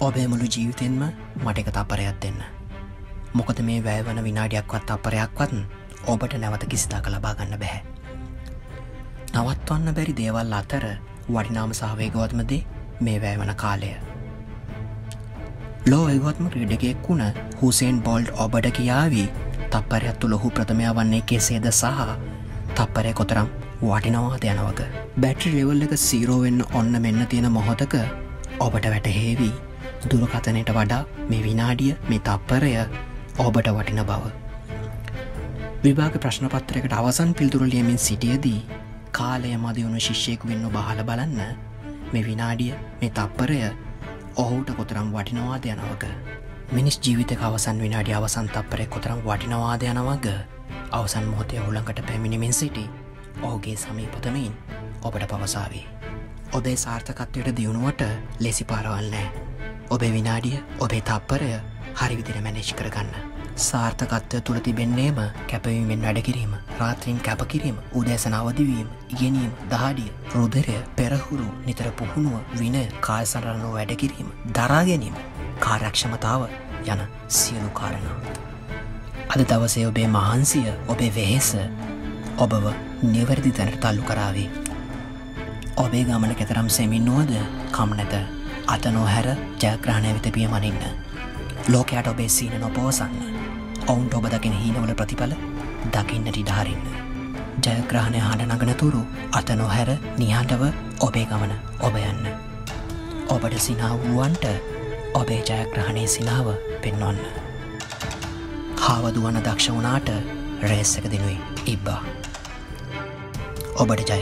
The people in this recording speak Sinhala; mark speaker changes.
Speaker 1: ඔබේ මුළු ජීවිතෙන්ම මට එක තපරයක් දෙන්න. මොකද මේ වැෑවන විනාඩියක්වත් අපරයක්වත් ඔබට නැවත කිසිතාක ලබා ගන්න බැහැ. නවත්වන්න බැරි දේවල් අතර වඩිනාම සහවේගවත්මදේ මේ වැෑවන කාලය. ලෝ ඒගොත්ම ක්‍රඩගෙක් වුණ හුසේන් බෝල්ඩ් ඔබට කියාවී තප්පරයක් තුළ හු ප්‍රථමයා වන්නේ කෙසේද සහ තප්පරය කොතරම් වටිනවාද යනවක බැටි රෙවල් එක සීරෝවෙන්න ඔන්න මෙන්න තියෙන මොහොතක ඔබට වැටහේවී දුරකතනයට වඩා මේ විනාඩිය මේ තප්පරය ඔබට වටින බව. විභාග ප්‍රශ්නපත්‍රයකට අවසන් පිල්තුරලියමින් සිටියදී කාලය මදිවුණු ශිෂ්‍යයකු වෙන්න බහල බලන්න මේ විනාඩිය මේ තප්පරය ඔහුට කොතරම් වටිනවාද යනවක. මිනිස් ජීවිත අවසන් විනාඩි අවසන් තප්පරය කොතරම් වටිනවාද යනවග අවසන් මොහොතය හුළඟට පැමිණිමින් සිටි ඔහුගේ සමීපතමින් ඔබට පවසාවේ. ඔබේ සාර්ථකත්වයට දියුණුවට ලෙසි පාරවල් නෑ. ඔබේ විනාඩිය ඔබේ තප්පරය හරිවිදිර මැනේජ් කරගන්න. සාර්ථකත්වය තුළ තිබෙන්නේම කැපවීමෙන් වැඩකිරීම රාත්‍රීන් කැපකිරීම උදෑසන අවදිවීම ඉගෙනීම දහඩිය රුදරය පෙරහුරු නිතර පුහුණුව වින කායසරණෝ වැඩකිරීම දරාගැනීම කාරක්ෂමතාව යන සියලු කාරණාව. අද දවසේ ඔබේ මහන්සිය ඔබේ වෙහෙස ඔබව නිවැරදි තැනට තල්ලු කරාවේ. ඔබේ ගමන කෙතරම් සෙමින්නුවද කම් නැත අත නොහැර ජයග්‍රහණය වෙත පිය මනින්න. ලෝකයට ඔබේ සීන නොපෝසන්න. ඔවුන්ට ඔබ දකින හීනවල ප්‍රතිඵල දකින්නට ඉඩහරින්න. ජයග්‍රහණය හඬ නගනතුරු අත නොහැර නිහඬව ඔබේ ගමන ඔබ යන්න. ඔබට සිනාවුවන්ට ඔබේ ජයග්‍රහණය සිනාව පෙන්වන්න. හාවදුවන දක්ෂ වනාට රේස්සක දිනුයි ඉබ්බා. ඔබට ජය